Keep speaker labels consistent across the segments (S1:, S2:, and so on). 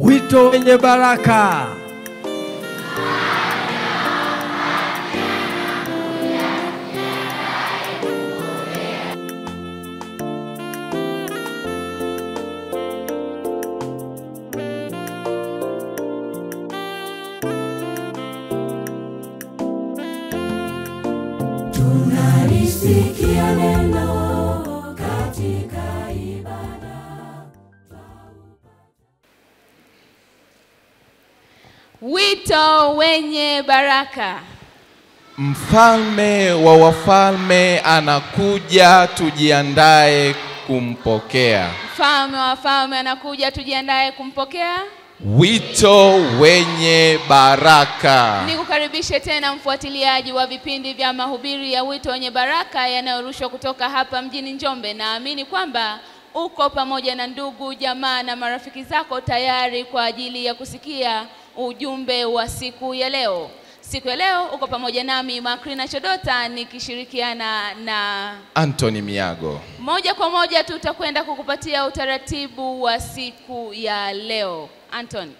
S1: Wito wenye baraka.
S2: Wenye baraka.
S3: Mfalme wa wafalme anakuja, tujiandae kumpokea.
S2: Mfalme wa wafalme anakuja, tujiandae kumpokea.
S3: Wito wenye baraka.
S2: Nikukaribishe tena mfuatiliaji wa vipindi vya mahubiri ya wito wenye baraka yanayorushwa kutoka hapa mjini Njombe. Naamini kwamba uko pamoja na ndugu, jamaa na marafiki zako tayari kwa ajili ya kusikia ujumbe wa siku ya leo. Siku ya leo uko pamoja nami Makrina Chodota nikishirikiana na
S3: Anthony Miago.
S2: moja kwa moja tutakwenda kukupatia utaratibu wa siku ya leo. Anton,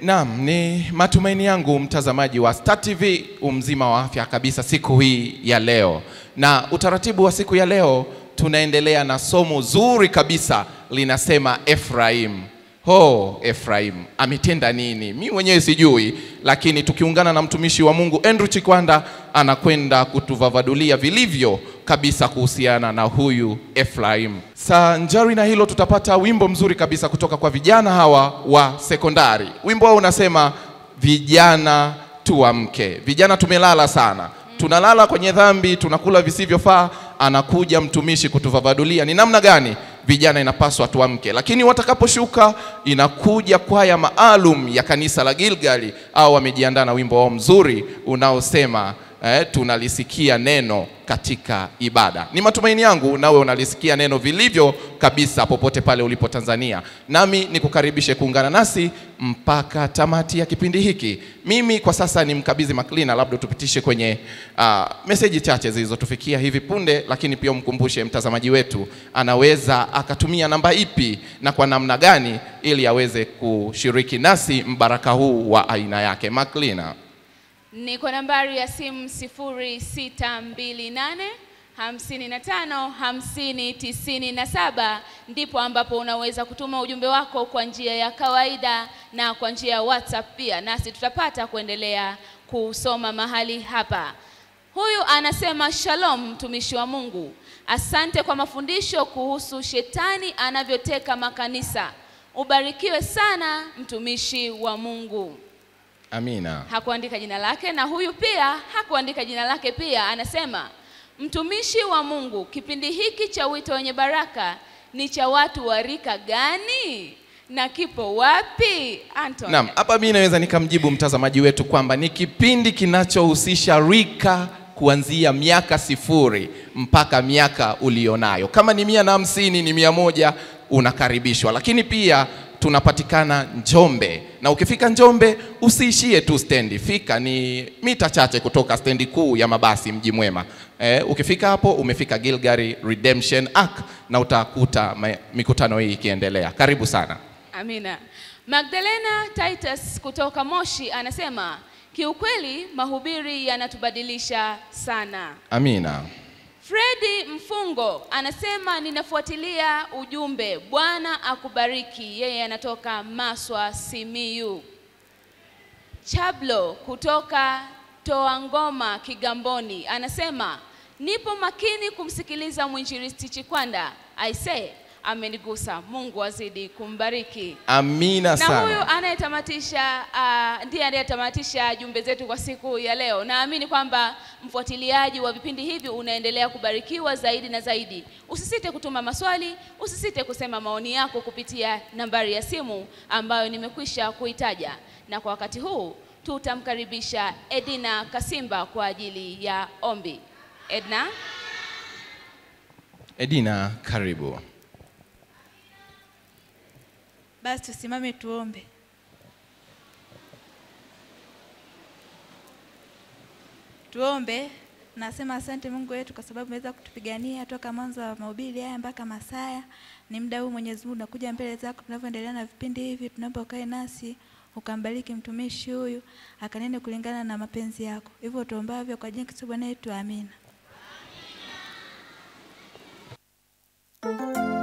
S3: Naam, ni matumaini yangu mtazamaji wa Star TV umzima wa afya kabisa siku hii ya leo. Na utaratibu wa siku ya leo tunaendelea na somo zuri kabisa linasema Efraim. Ho, Efraim ametenda nini? Mi mwenyewe sijui, lakini tukiungana na mtumishi wa Mungu Andrew Chikwanda anakwenda kutuvavadulia vilivyo kabisa kuhusiana na huyu Efraim. Sanjari na hilo tutapata wimbo mzuri kabisa kutoka kwa vijana hawa wa sekondari. Wimbo wao unasema vijana tuamke. Vijana tumelala sana, tunalala kwenye dhambi, tunakula visivyofaa. Anakuja mtumishi kutuvavadulia ni namna gani vijana inapaswa tuamke, lakini watakaposhuka inakuja kwaya maalum ya kanisa la Gilgali, au wamejiandaa na wimbo wao mzuri unaosema eh, tunalisikia neno katika ibada. Ni matumaini yangu nawe unalisikia neno vilivyo kabisa popote pale ulipo Tanzania, nami nikukaribishe kuungana nasi mpaka tamati ya kipindi hiki. Mimi kwa sasa ni mkabidhi Maklina, labda tupitishe kwenye uh, meseji chache zilizotufikia hivi punde, lakini pia umkumbushe mtazamaji wetu anaweza akatumia namba ipi na kwa namna gani ili aweze kushiriki nasi mbaraka huu wa aina yake. Maklina.
S2: Ni kwa nambari ya simu 0628 55 50 97 ndipo ambapo unaweza kutuma ujumbe wako kwa njia ya kawaida na kwa njia ya WhatsApp pia, nasi tutapata kuendelea kusoma mahali hapa. Huyu anasema shalom, mtumishi wa Mungu, asante kwa mafundisho kuhusu shetani anavyoteka makanisa. Ubarikiwe sana mtumishi wa Mungu
S3: Amina.
S2: hakuandika jina lake, na huyu pia hakuandika jina lake. Pia anasema mtumishi wa Mungu, kipindi hiki cha wito wenye baraka ni cha watu wa rika gani na kipo wapi? Anton.
S3: Naam, hapa mimi naweza nikamjibu mtazamaji wetu kwamba ni kipindi kinachohusisha rika kuanzia miaka sifuri mpaka miaka ulionayo. Kama ni mia na hamsini, ni mia moja, unakaribishwa. Lakini pia tunapatikana Njombe, na ukifika Njombe usiishie tu stendi, fika ni mita chache kutoka stendi kuu ya mabasi Mji Mwema. Eh, ukifika hapo umefika Gilgari Redemption Ark na utakuta mikutano hii ikiendelea. Karibu sana.
S2: Amina. Magdalena Titus kutoka Moshi anasema kiukweli mahubiri yanatubadilisha sana.
S3: Amina.
S2: Fredi Mfungo anasema ninafuatilia ujumbe. Bwana akubariki. Yeye anatoka Maswa, Simiyu. Chablo kutoka Toa Ngoma, Kigamboni anasema nipo makini kumsikiliza mwinjilisti Chikwanda. Aise, amenigusa. Mungu azidi kumbariki.
S3: Amina
S2: Na
S3: sana.
S2: huyu anayetamatisha uh, ndiye anayetamatisha jumbe zetu kwa siku ya leo. Naamini kwamba mfuatiliaji wa vipindi hivi unaendelea kubarikiwa zaidi na zaidi. Usisite kutuma maswali, usisite kusema maoni yako kupitia nambari ya simu ambayo nimekwisha kuitaja, na kwa wakati huu tutamkaribisha Edina Kasimba kwa ajili ya ombi. Edna.
S3: Edina, karibu.
S4: Basi tusimame tuombe. Tuombe. Nasema asante Mungu wetu kwa sababu umeweza kutupigania toka mwanzo wa mahubiri haya mpaka masaya. Ni muda huu Mwenyezi Mungu nakuja mbele zako tunavyoendelea na vipindi hivi, tunaomba ukae nasi ukambariki mtumishi huyu akanene kulingana na mapenzi yako. Hivyo tuombavyo kwa jina la Bwana wetu, amina.
S5: Umetumiaje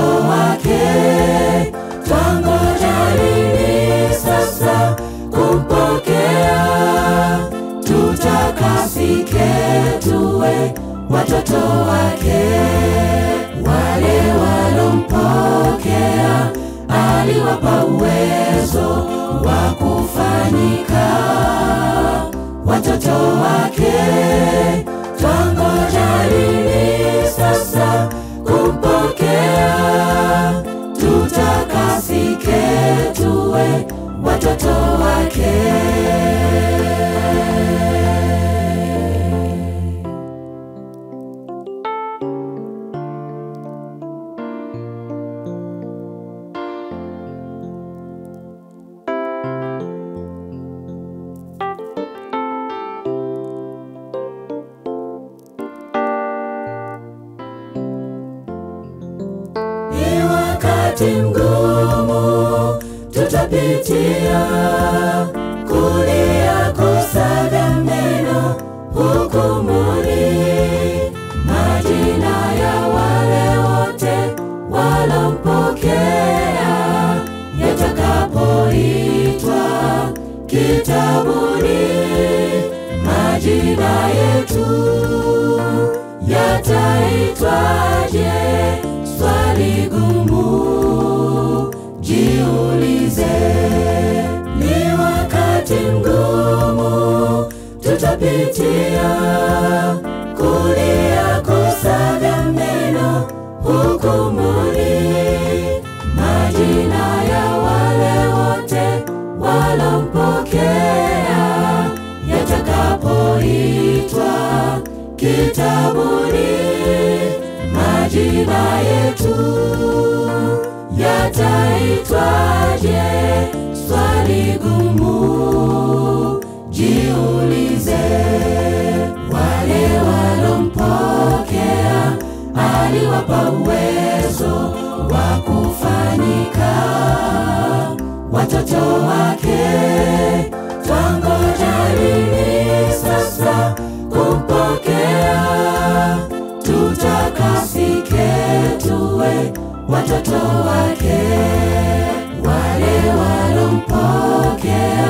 S5: watoto wake. Twangoja lini sasa kumpokea? Tutakasike tuwe watoto wake. Wale walompokea aliwapa uwezo wa kufanyika watoto wake. Tuwe watoto wake. Yataitwaje? Swali gumu jiulize. Ni wakati mgumu tutapitia, kulia kusaga meno hukumuni, majina yetu yataitwaje? Swali gumu jiulize. Wale walompokea aliwapa uwezo wa kufanyika watoto wake. Twangoja lini sasa kumpokea? Tutakasike tuwe watoto wake. Wale walompokea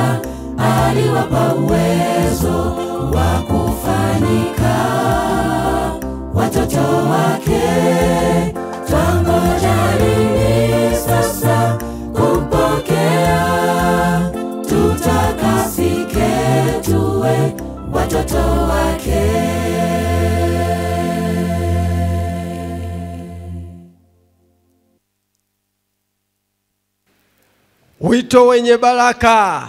S5: aliwapa uwezo wa kufanyika watoto wake. Twangoja lini sasa kumpokea? Tutakasike tuwe watoto wake.
S1: Wito wenye baraka.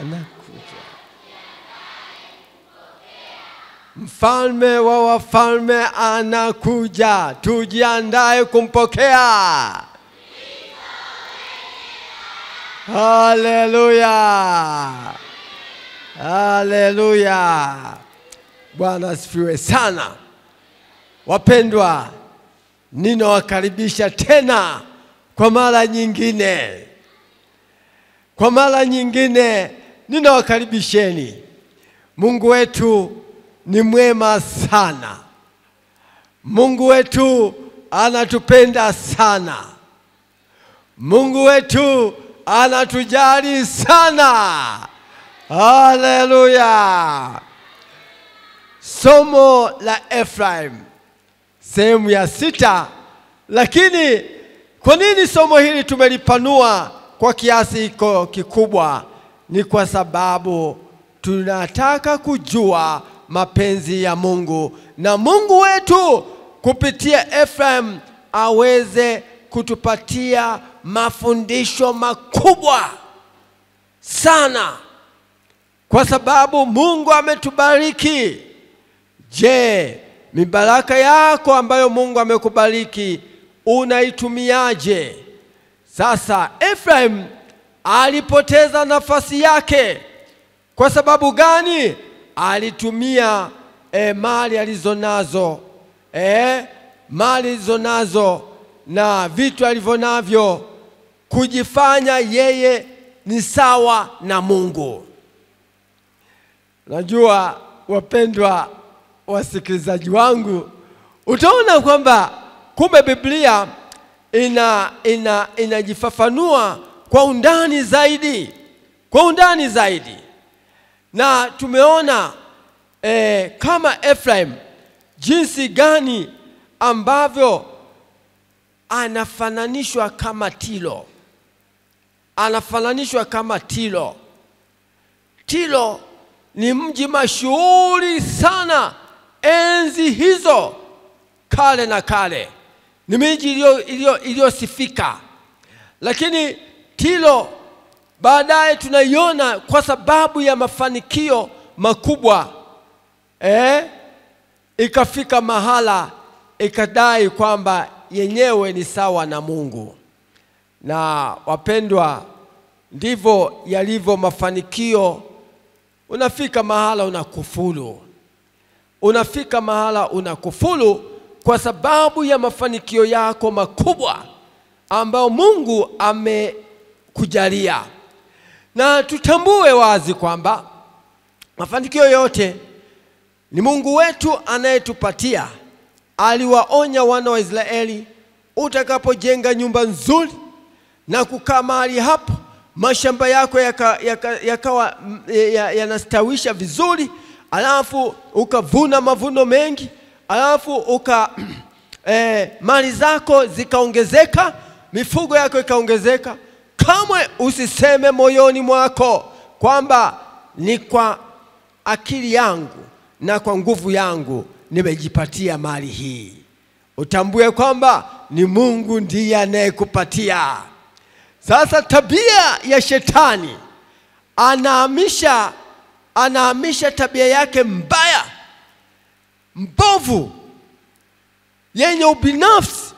S1: Anakuja. Mfalme wa wafalme anakuja, tujiandae kumpokea. Haleluya, haleluya. Bwana asifiwe sana. Wapendwa, ninawakaribisha tena kwa mara nyingine. Kwa mara nyingine ninawakaribisheni. Mungu wetu ni mwema sana. Mungu wetu anatupenda sana. Mungu wetu anatujali sana. Haleluya! Somo la Efraim sehemu ya sita. Lakini kwa nini somo hili tumelipanua kwa kiasi hiko kikubwa? Ni kwa sababu tunataka kujua mapenzi ya Mungu na Mungu wetu kupitia FM aweze kutupatia mafundisho makubwa sana, kwa sababu Mungu ametubariki. Je, mibaraka yako ambayo Mungu amekubariki unaitumiaje? Sasa Efraim alipoteza nafasi yake. Kwa sababu gani? Alitumia e, mali alizonazo e, mali alizonazo na vitu alivyonavyo kujifanya yeye ni sawa na Mungu. Najua wapendwa wasikilizaji wangu, utaona kwamba kumbe Biblia ina ina inajifafanua kwa undani zaidi, kwa undani zaidi, na tumeona e, kama Ephraim jinsi gani ambavyo anafananishwa kama Tilo, anafananishwa kama Tilo. Tilo ni mji mashuhuri sana enzi hizo, kale na kale, ni miji iliyosifika, lakini Tilo baadaye tunaiona kwa sababu ya mafanikio makubwa eh, ikafika mahala ikadai kwamba yenyewe ni sawa na Mungu. Na wapendwa, ndivyo yalivyo mafanikio. Unafika mahala unakufuru, unafika mahala unakufulu kwa sababu ya mafanikio yako makubwa ambayo Mungu amekujalia. Na tutambue wazi kwamba mafanikio yote ni Mungu wetu anayetupatia. Aliwaonya wana wa Israeli, utakapojenga nyumba nzuri na kukaa mahali hapo, mashamba yako yakawa yaka, yaka yanastawisha ya vizuri, alafu ukavuna mavuno mengi, alafu uka eh, mali zako zikaongezeka, mifugo yako ikaongezeka. Kamwe usiseme moyoni mwako kwamba ni kwa akili yangu na kwa nguvu yangu nimejipatia mali hii. Utambue kwamba ni Mungu ndiye anayekupatia. Sasa tabia ya shetani anahamisha anahamisha tabia yake mbaya mbovu yenye ubinafsi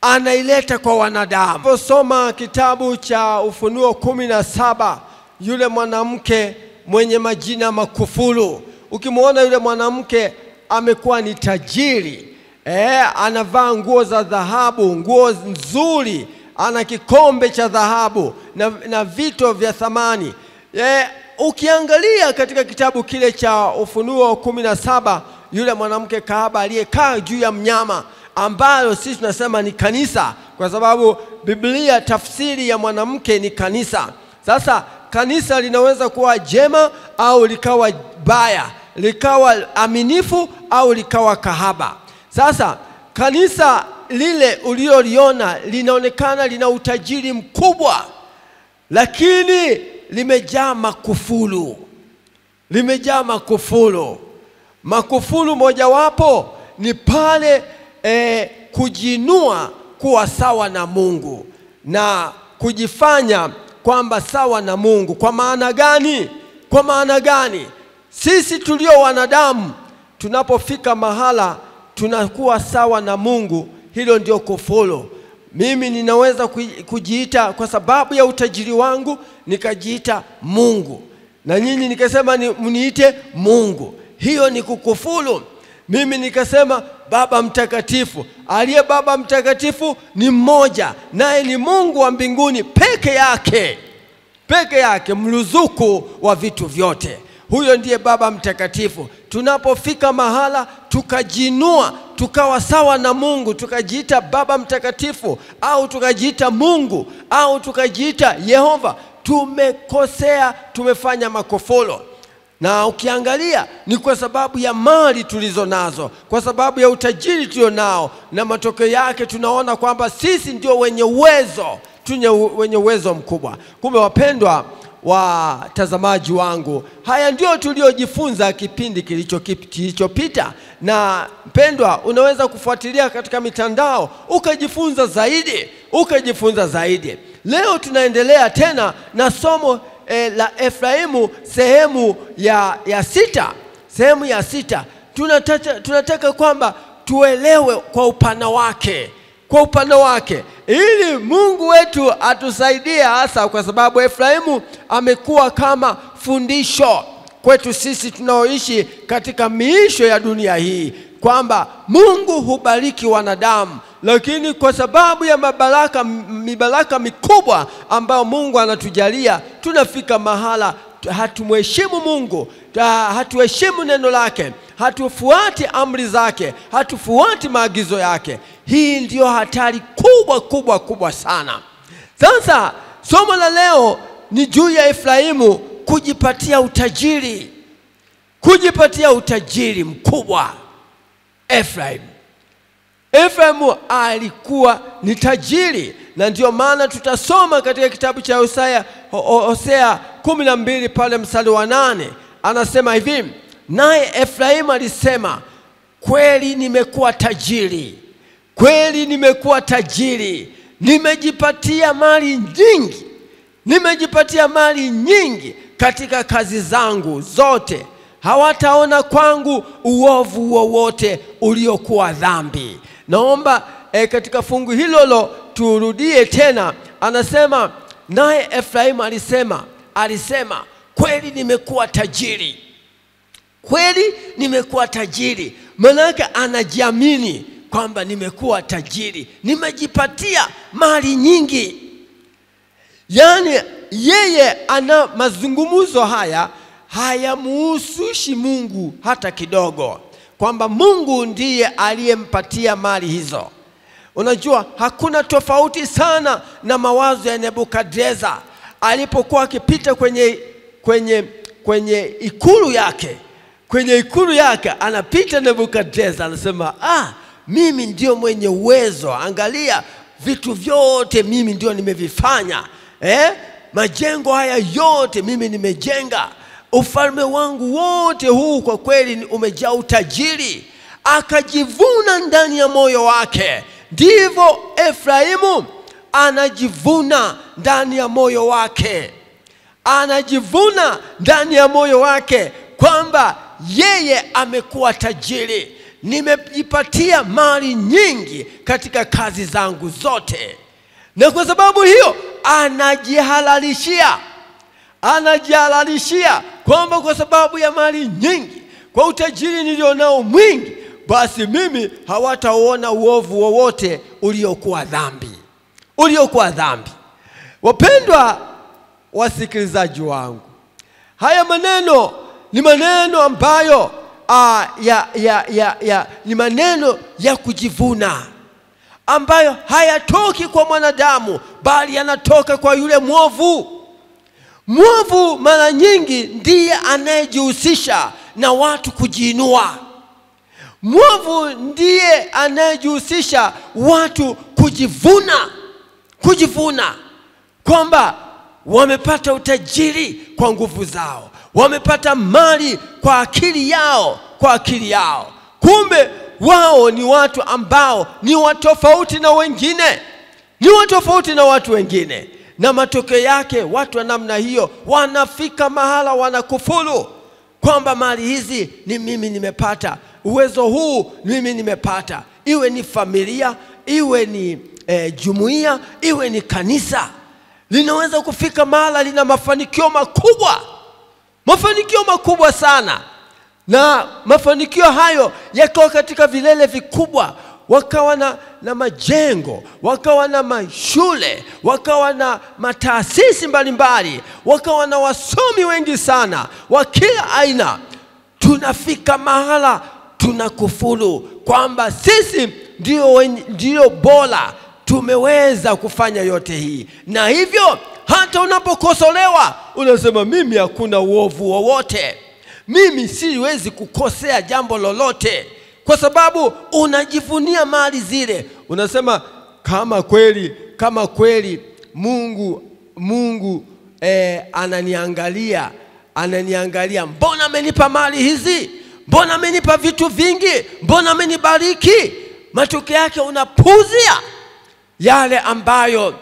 S1: anaileta kwa wanadamu. Posoma kitabu cha Ufunuo kumi na saba, yule mwanamke mwenye majina makufuru, ukimwona yule mwanamke amekuwa ni tajiri eh, anavaa nguo za dhahabu, nguo nzuri, ana kikombe cha dhahabu na, na vito vya thamani eh, ukiangalia katika kitabu kile cha Ufunuo kumi na saba yule mwanamke kahaba aliyekaa juu ya mnyama ambayo sisi tunasema ni kanisa, kwa sababu Biblia tafsiri ya mwanamke ni kanisa. Sasa kanisa linaweza kuwa jema au likawa baya, likawa aminifu au likawa kahaba. Sasa kanisa lile ulioliona linaonekana lina utajiri mkubwa, lakini limejaa makufulu, limejaa makufulu. Makufuru mojawapo ni pale e, kujinua kuwa sawa na Mungu na kujifanya kwamba sawa na Mungu. Kwa maana gani? Kwa maana gani? Sisi tulio wanadamu tunapofika mahala tunakuwa sawa na Mungu, hilo ndio kufuru. Mimi ninaweza kujiita kwa sababu ya utajiri wangu nikajiita Mungu, na nyinyi nikasema ni, mniite Mungu, hiyo ni kukufulu. Mimi nikasema Baba Mtakatifu, aliye Baba Mtakatifu ni mmoja, naye ni Mungu wa mbinguni peke yake, peke yake, mruzuku wa vitu vyote. Huyo ndiye Baba Mtakatifu. Tunapofika mahala tukajinua tukawa sawa na Mungu, tukajiita Baba Mtakatifu au tukajiita Mungu au tukajiita Yehova, tumekosea, tumefanya makofolo. Na ukiangalia ni kwa sababu ya mali tulizo nazo, kwa sababu ya utajiri tulio nao, na matokeo yake tunaona kwamba sisi ndio wenye uwezo, tunye wenye uwezo mkubwa. Kumbe wapendwa watazamaji wangu, haya ndio tuliojifunza kipindi kilicho kilichopita, na mpendwa, unaweza kufuatilia katika mitandao ukajifunza zaidi, ukajifunza zaidi. Leo tunaendelea tena na somo e, la Efraimu sehemu ya, ya sita, sehemu ya sita. Tunataka, tunataka kwamba tuelewe kwa upana wake kwa upande wake ili Mungu wetu atusaidie, hasa kwa sababu Efraimu amekuwa kama fundisho kwetu sisi tunaoishi katika miisho ya dunia hii, kwamba Mungu hubariki wanadamu, lakini kwa sababu ya mabaraka, mibaraka mikubwa ambayo Mungu anatujalia, tunafika mahala hatumheshimu Mungu, hatuheshimu neno lake, hatufuati amri zake, hatufuati maagizo yake. Hii ndiyo hatari kubwa kubwa kubwa sana. Sasa somo la leo ni juu ya Efraimu kujipatia utajiri, kujipatia utajiri mkubwa. Efraimu Efraimu alikuwa ni tajiri, na ndio maana tutasoma katika kitabu cha Hosea, Hosea kumi na mbili pale mstari wa nane anasema hivi, naye Efraimu alisema, kweli nimekuwa tajiri, kweli nimekuwa tajiri, nimejipatia mali nyingi, nimejipatia mali nyingi katika kazi zangu zote, hawataona kwangu uovu wowote uliokuwa dhambi. Naomba e, katika fungu hilo lo turudie tena, anasema naye Efraimu alisema, alisema kweli nimekuwa tajiri, kweli nimekuwa tajiri. Maanake anajiamini kwamba nimekuwa tajiri, nimejipatia mali nyingi. Yaani yeye ana mazungumzo haya hayamuhusushi Mungu hata kidogo, kwamba Mungu ndiye aliyempatia mali hizo. Unajua, hakuna tofauti sana na mawazo ya Nebukadreza alipokuwa akipita kwenye, kwenye, kwenye ikulu yake, kwenye ikulu yake anapita Nebukadneza, anasema, ah, mimi ndio mwenye uwezo, angalia vitu vyote mimi ndio nimevifanya eh? majengo haya yote mimi nimejenga ufalme wangu wote huu kwa kweli umejaa utajiri. Akajivuna ndani ya moyo wake. Ndivyo Efraimu anajivuna ndani ya moyo wake, anajivuna ndani ya moyo wake kwamba yeye amekuwa tajiri, nimejipatia mali nyingi katika kazi zangu zote, na kwa sababu hiyo anajihalalishia. Anajihalalishia kwamba kwa sababu ya mali nyingi, kwa utajiri nilionao mwingi, basi mimi hawataona uovu wowote uliokuwa dhambi, uliokuwa dhambi. Wapendwa wasikilizaji wangu, haya maneno ni maneno ambayo ah, ya, ya, ya, ya, ni maneno ya kujivuna ambayo hayatoki kwa mwanadamu, bali yanatoka kwa yule mwovu. Mwovu mara nyingi ndiye anayejihusisha na watu kujiinua. Mwovu ndiye anayejihusisha watu kujivuna, kujivuna kwamba wamepata utajiri kwa nguvu zao, wamepata mali kwa akili yao, kwa akili yao. Kumbe wao ni watu ambao ni watofauti na wengine, ni watofauti na watu wengine. Na matokeo yake watu wa namna hiyo wanafika mahala wanakufuru kwamba mali hizi ni mimi nimepata, uwezo huu mimi nimepata, iwe ni familia, iwe ni eh, jumuiya, iwe ni kanisa, linaweza kufika mahala lina mafanikio makubwa, mafanikio makubwa sana, na mafanikio hayo yakawa katika vilele vikubwa wakawa na, na majengo wakawa na mashule wakawa na mataasisi mbalimbali wakawa na wasomi wengi sana wa kila aina. Tunafika mahala tunakufuru kwamba sisi ndio, ndio bora tumeweza kufanya yote hii, na hivyo hata unapokosolewa unasema mimi hakuna uovu wowote, mimi siwezi kukosea jambo lolote, kwa sababu unajivunia mali zile. Unasema kama kweli, kama kweli Mungu Mungu eh, ananiangalia ananiangalia, mbona amenipa mali hizi, mbona amenipa vitu vingi, mbona amenibariki. Matokeo yake unapuzia yale ambayo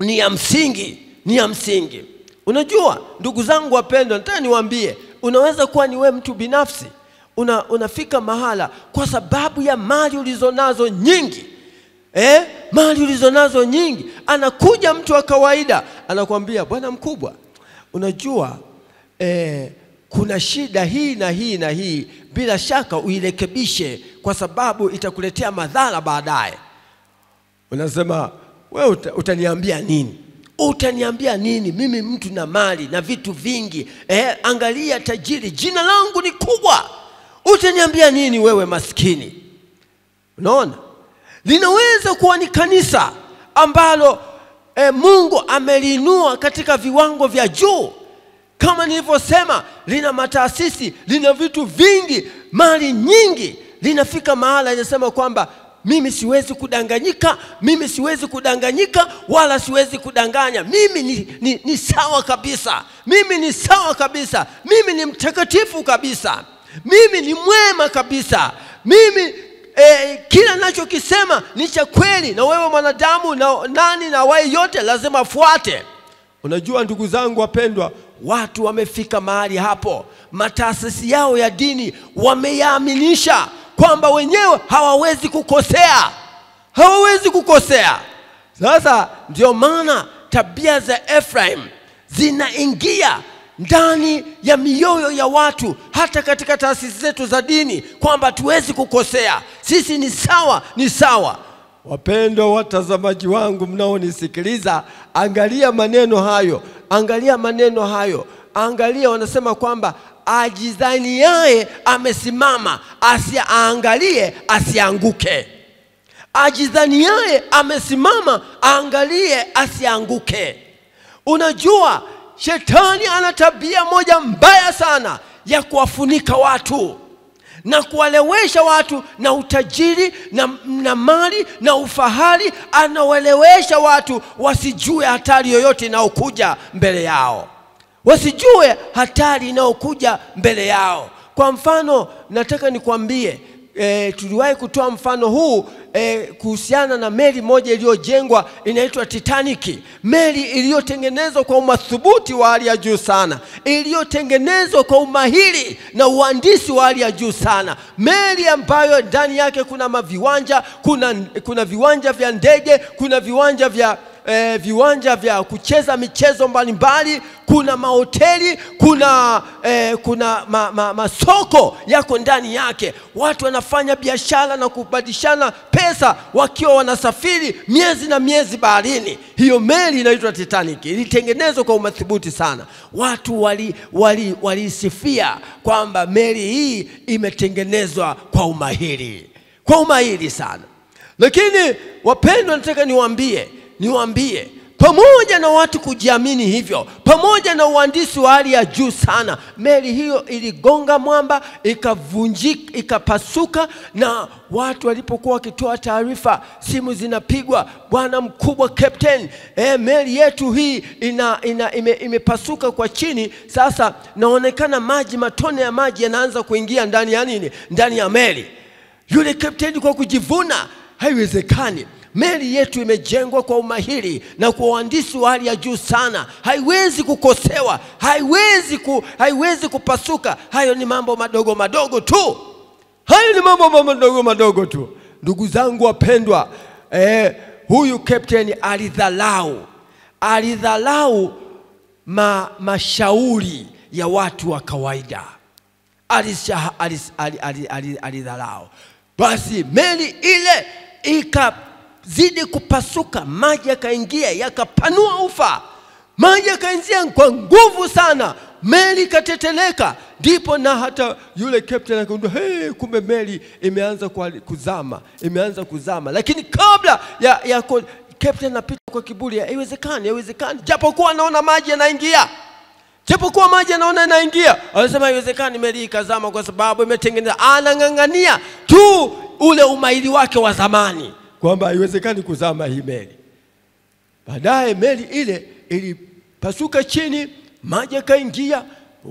S1: ni ya msingi, ni ya msingi. Unajua ndugu zangu wapendwa, nataka niwaambie, unaweza kuwa ni wewe mtu binafsi una, unafika mahala kwa sababu ya mali ulizonazo nyingi eh, mali ulizonazo nyingi. Anakuja mtu wa kawaida anakuambia, bwana mkubwa, unajua eh, kuna shida hii na hii na hii, bila shaka uirekebishe, kwa sababu itakuletea madhara baadaye. Unasema wewe uta, utaniambia nini? Utaniambia nini? Mimi mtu na mali na vitu vingi eh, angalia tajiri, jina langu ni kubwa. Utaniambia nini wewe maskini? Unaona, linaweza kuwa ni kanisa ambalo eh, Mungu ameliinua katika viwango vya juu kama nilivyosema, lina mataasisi, lina vitu vingi, mali nyingi, linafika mahala inasema kwamba mimi siwezi kudanganyika, mimi siwezi kudanganyika wala siwezi kudanganya. Mimi ni, ni, ni sawa kabisa, mimi ni sawa kabisa, mimi ni mtakatifu kabisa, mimi ni mwema kabisa, mimi eh, kila nachokisema ni cha kweli, na wewe mwanadamu na nani na wai yote lazima afuate. Unajua ndugu zangu wapendwa, watu wamefika mahali hapo, mataasisi yao ya dini wameyaaminisha kwamba wenyewe hawawezi kukosea, hawawezi kukosea. Sasa ndio maana tabia za Efraim zinaingia ndani ya mioyo ya watu, hata katika taasisi zetu za dini, kwamba hatuwezi kukosea, sisi ni sawa, ni sawa. Wapendwa watazamaji wangu mnaonisikiliza, angalia maneno hayo, angalia maneno hayo, angalia, wanasema kwamba ajidhaniaye amesimama asiangalie asianguke. Ajidhaniaye amesimama aangalie asianguke. Unajua, shetani ana tabia moja mbaya sana ya kuwafunika watu na kuwalewesha watu na utajiri na, na mali na ufahari. Anawalewesha watu wasijue hatari yoyote inayokuja mbele yao, wasijue hatari inayokuja mbele yao. Kwa mfano, nataka nikwambie e, tuliwahi kutoa mfano huu e, kuhusiana na meli moja iliyojengwa inaitwa Titanic, meli iliyotengenezwa kwa umathubuti wa hali ya juu sana, iliyotengenezwa kwa umahiri na uhandisi wa hali ya juu sana, meli ambayo ndani yake kuna maviwanja, kuna, kuna viwanja vya ndege, kuna viwanja vya eh, viwanja vya kucheza michezo mbalimbali, mbali, kuna mahoteli, kuna, eh, kuna ma, ma, masoko yako ndani yake. Watu wanafanya biashara na kubadilishana pesa wakiwa wanasafiri miezi na miezi baharini. Hiyo meli inaitwa Titanic, ilitengenezwa kwa umadhubuti sana. Watu walisifia wali, walisifia kwamba meli hii imetengenezwa kwa umahiri, kwa umahiri sana. Lakini wapendwa, nataka niwaambie niwaambie pamoja na watu kujiamini hivyo, pamoja na uhandisi wa hali ya juu sana, meli hiyo iligonga mwamba, ikavunjika, ikapasuka, na watu walipokuwa wakitoa taarifa, simu zinapigwa, bwana mkubwa captain, eh, meli yetu hii ina, ina, ime, imepasuka kwa chini. Sasa naonekana maji, matone ya maji yanaanza kuingia ndani ya nini, ndani ya meli. Yule captain kwa kujivuna, haiwezekani meli yetu imejengwa kwa umahiri na kwa uhandisi wa hali ya juu sana, haiwezi kukosewa, haiwezi, ku, haiwezi kupasuka. Hayo ni mambo madogo madogo tu, hayo ni mambo madogo madogo tu. Ndugu zangu wapendwa, eh, huyu captain alidhalau, alidhalau ma, mashauri ya watu wa kawaida, alidhalau ali, ali, ali, ali, ali basi meli ile ika zidi kupasuka, maji yakaingia yakapanua ufa, maji yakaingia kwa nguvu sana, meli ikateteleka ndipo na hata yule captain akagundua hey, kumbe meli imeanza kuzama, imeanza kuzama. Lakini kabla ya, ya captain anapita kwa kiburi, haiwezekani, haiwezekani, japokuwa anaona maji yanaingia japokuwa maji anaona yanaingia, anasema haiwezekani meli ikazama kwa sababu imetengeneza. Anang'ang'ania tu ule umaili wake wa zamani kwamba haiwezekani kuzama hii meli. Baadaye meli ile ilipasuka chini, maji yakaingia,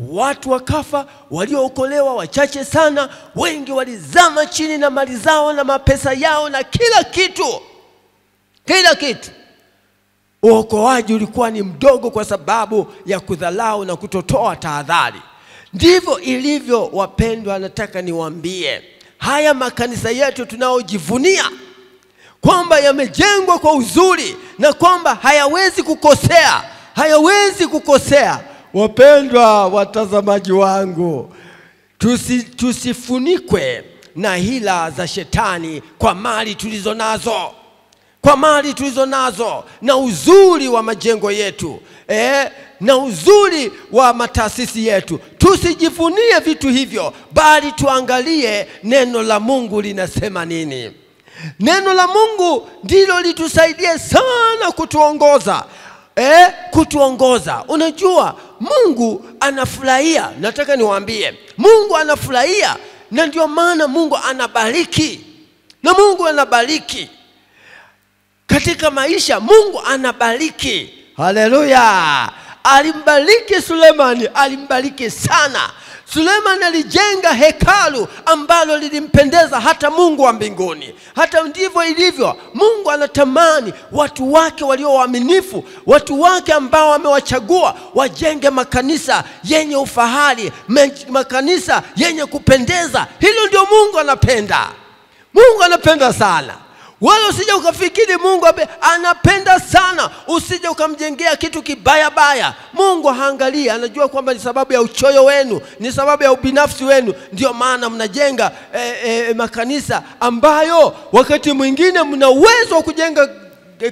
S1: watu wakafa, waliookolewa wachache sana, wengi walizama chini na mali zao na mapesa yao na kila kitu, kila kitu. Uokoaji ulikuwa ni mdogo kwa sababu ya kudhalau na kutotoa tahadhari. Ndivyo ilivyo, wapendwa, nataka niwaambie haya makanisa yetu tunaojivunia kwamba yamejengwa kwa uzuri na kwamba hayawezi kukosea, hayawezi kukosea. Wapendwa watazamaji wangu, tusi, tusifunikwe na hila za shetani kwa mali tulizo nazo kwa mali tulizo nazo na uzuri wa majengo yetu eh, na uzuri wa mataasisi yetu. Tusijivunie vitu hivyo, bali tuangalie neno la Mungu linasema nini. Neno la Mungu ndilo litusaidie sana kutuongoza eh, kutuongoza. Unajua Mungu anafurahia, nataka niwaambie, Mungu anafurahia, na ndio maana Mungu anabariki, na Mungu anabariki katika maisha Mungu anabariki. Haleluya! Alimbariki Sulemani, alimbariki sana. Sulemani alijenga hekalu ambalo lilimpendeza hata Mungu wa mbinguni. Hata ndivyo ilivyo, Mungu anatamani watu wake walio waaminifu, watu wake ambao amewachagua wajenge makanisa yenye ufahari, makanisa yenye kupendeza. Hilo ndio Mungu anapenda. Mungu anapenda sana wala usije ukafikiri Mungu anapenda sana, usije ukamjengea kitu kibaya baya. Mungu haangalii, anajua kwamba ni sababu ya uchoyo wenu, ni sababu ya ubinafsi wenu, ndio maana mnajenga eh, eh, makanisa ambayo wakati mwingine mna uwezo wa kujenga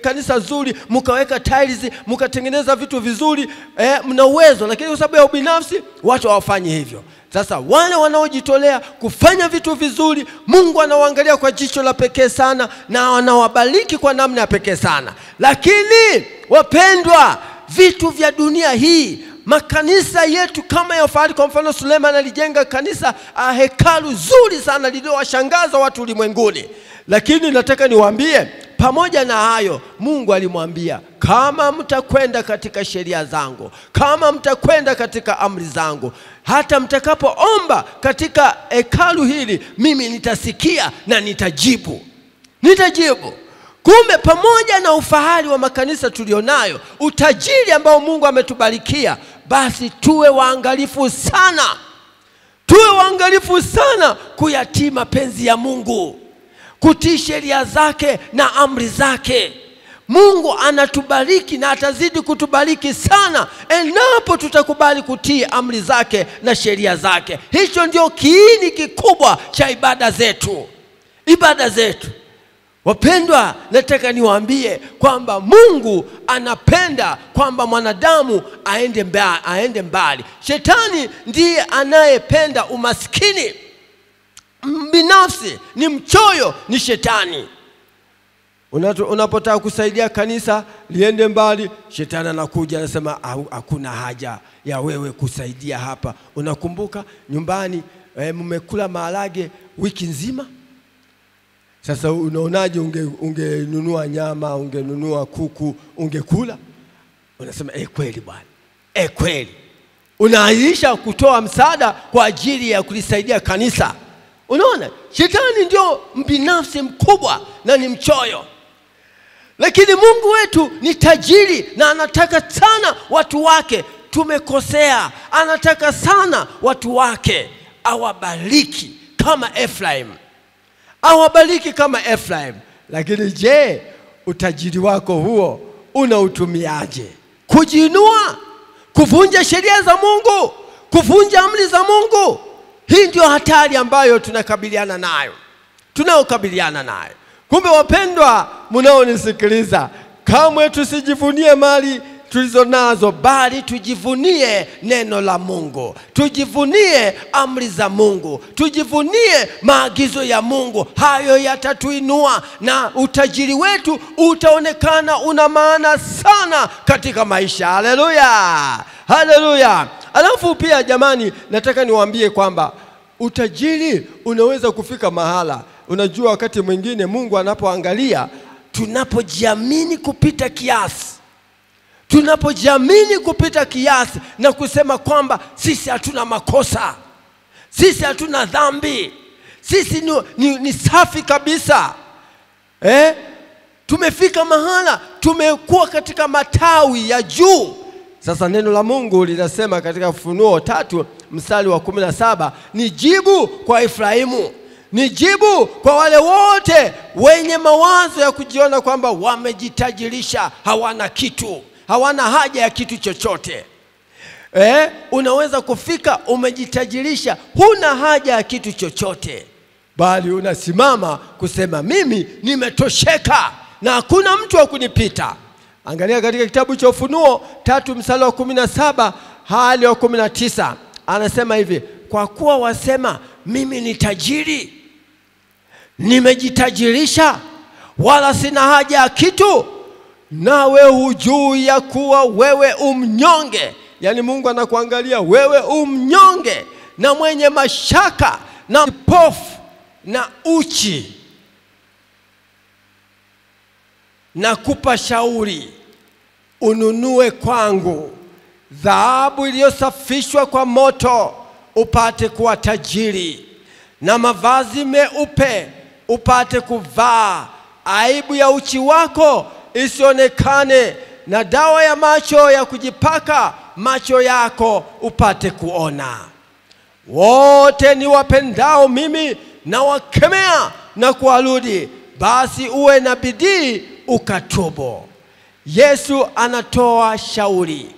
S1: kanisa zuri, mkaweka tiles, mkatengeneza vitu vizuri, eh, mna uwezo, lakini kwa sababu ya ubinafsi watu hawafanyi hivyo. Sasa wale wanaojitolea kufanya vitu vizuri, Mungu anawaangalia kwa jicho la pekee sana na anawabariki kwa namna ya pekee sana. Lakini wapendwa, vitu vya dunia hii makanisa yetu kama ya fahari. Kwa mfano, Suleiman alijenga kanisa uh, hekalu zuri sana lililowashangaza watu ulimwenguni. Lakini nataka niwaambie, pamoja na hayo, Mungu alimwambia kama mtakwenda katika sheria zangu, kama mtakwenda katika amri zangu, hata mtakapoomba katika hekalu hili, mimi nitasikia na nitajibu, nitajibu. Kumbe pamoja na ufahari wa makanisa tulionayo, utajiri ambao Mungu ametubarikia, basi tuwe waangalifu sana, tuwe waangalifu sana kuyatii mapenzi ya Mungu, kutii sheria zake na amri zake. Mungu anatubariki na atazidi kutubariki sana endapo tutakubali kutii amri zake na sheria zake. Hicho ndio kiini kikubwa cha ibada zetu, ibada zetu. Wapendwa, nataka niwaambie kwamba Mungu anapenda kwamba mwanadamu aende mbali, aende mbali. Shetani ndiye anayependa umaskini. Binafsi ni mchoyo, ni shetani. Unapotaka kusaidia kanisa liende mbali, shetani anakuja anasema, hakuna haja ya wewe kusaidia hapa. Unakumbuka nyumbani eh, mmekula maharage wiki nzima sasa unaonaje ungenunua unge- nyama, ungenunua kuku, ungekula? Unasema e, kweli bwana, e, kweli. Unaahirisha kutoa msaada kwa ajili ya kulisaidia kanisa. Unaona, shetani ndio mbinafsi mkubwa na ni mchoyo, lakini Mungu wetu ni tajiri na anataka sana watu wake. Tumekosea, anataka sana watu wake awabariki kama Efraim awabariki kama Efraim. Lakini je, utajiri wako huo unautumiaje? Kujiinua, kuvunja sheria za Mungu, kuvunja amri za Mungu. Hii ndio hatari ambayo tunakabiliana nayo, tunayokabiliana nayo. Kumbe wapendwa, mnaonisikiliza, kamwe tusijivunie mali tulizo nazo, bali tujivunie neno la Mungu, tujivunie amri za Mungu, tujivunie maagizo ya Mungu. Hayo yatatuinua na utajiri wetu utaonekana una maana sana katika maisha. Haleluya, haleluya. Alafu pia jamani, nataka niwaambie kwamba utajiri unaweza kufika mahala. Unajua, wakati mwingine Mungu anapoangalia tunapojiamini kupita kiasi tunapojiamini kupita kiasi na kusema kwamba sisi hatuna makosa, sisi hatuna dhambi, sisi ni, ni, ni safi kabisa eh? Tumefika mahala tumekuwa katika matawi ya juu. Sasa neno la Mungu linasema katika Ufunuo tatu mstari wa kumi na saba ni jibu kwa Efraimu, ni jibu kwa wale wote wenye mawazo ya kujiona kwamba wamejitajirisha, hawana kitu, hawana haja ya kitu chochote. Eh, unaweza kufika umejitajirisha, huna haja ya kitu chochote, bali unasimama kusema mimi nimetosheka na hakuna mtu wa kunipita. Angalia katika kitabu cha Ufunuo tatu msala wa kumi na saba hali wa kumi na tisa anasema hivi, kwa kuwa wasema mimi ni tajiri, nimejitajirisha, wala sina haja ya kitu, nawe hujui ya kuwa wewe umnyonge. Yaani Mungu anakuangalia wewe umnyonge na mwenye mashaka na pofu na uchi na kupa shauri ununue kwangu dhahabu iliyosafishwa kwa moto, upate kuwa tajiri, na mavazi meupe upate kuvaa, aibu ya uchi wako isionekane, na dawa ya macho ya kujipaka macho yako upate kuona. Wote ni wapendao mimi na wakemea na kuwarudi, basi uwe na bidii ukatubu. Yesu anatoa shauri,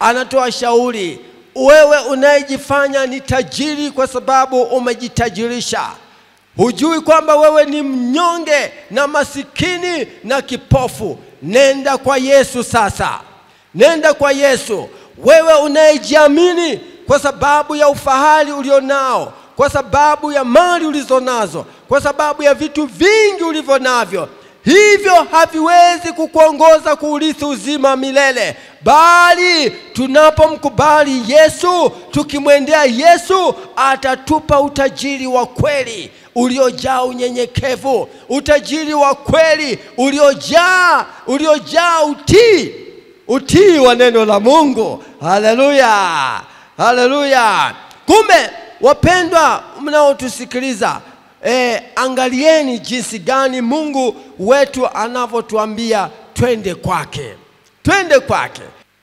S1: anatoa shauri. Wewe unayejifanya ni tajiri kwa sababu umejitajirisha, hujui kwamba wewe ni mnyonge na masikini na kipofu. Nenda kwa Yesu sasa, nenda kwa Yesu. Wewe unayejiamini kwa sababu ya ufahari ulionao, kwa sababu ya mali ulizonazo, kwa sababu ya vitu vingi ulivyo navyo hivyo haviwezi kukuongoza kuurithi uzima milele, bali tunapomkubali Yesu, tukimwendea Yesu, atatupa utajiri wa kweli uliojaa unyenyekevu, utajiri wa kweli uliojaa uliojaa utii, utii wa neno la Mungu. Haleluya, haleluya! Kumbe wapendwa mnaotusikiliza E, angalieni jinsi gani Mungu wetu anavyotuambia twende kwake, twende kwake.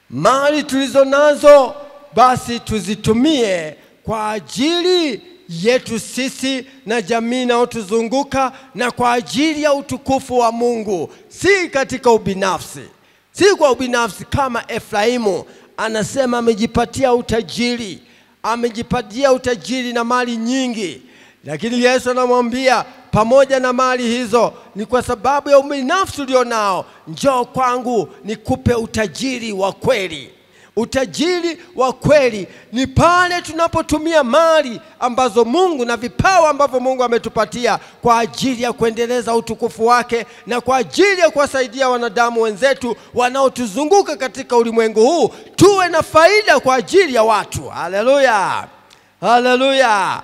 S1: Mali tulizo nazo basi tuzitumie kwa ajili yetu sisi na jamii inayotuzunguka na kwa ajili ya utukufu wa Mungu, si katika ubinafsi, si kwa ubinafsi kama Efraimu. Anasema amejipatia utajiri, amejipatia utajiri na mali nyingi lakini Yesu anamwambia pamoja na mali hizo, ni kwa sababu ya ubinafsi ulio nao, njoo kwangu nikupe utajiri wa kweli. Utajiri wa kweli ni pale tunapotumia mali ambazo Mungu na vipawa ambavyo Mungu ametupatia kwa ajili ya kuendeleza utukufu wake na kwa ajili ya kuwasaidia wanadamu wenzetu wanaotuzunguka katika ulimwengu huu, tuwe na faida kwa ajili ya watu. Haleluya, haleluya!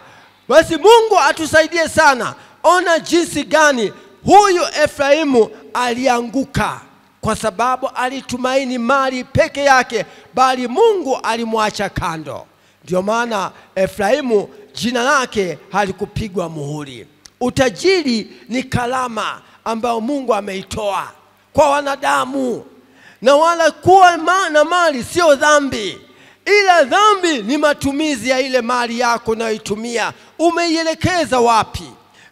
S1: Basi Mungu atusaidie sana. Ona jinsi gani huyu Efraimu alianguka kwa sababu alitumaini mali peke yake, bali Mungu alimwacha kando. Ndio maana Efraimu jina lake halikupigwa muhuri. Utajiri ni kalama ambayo Mungu ameitoa kwa wanadamu, na wala kuwa na mali sio dhambi ila dhambi ni matumizi ya ile mali yako unayoitumia. Umeielekeza wapi?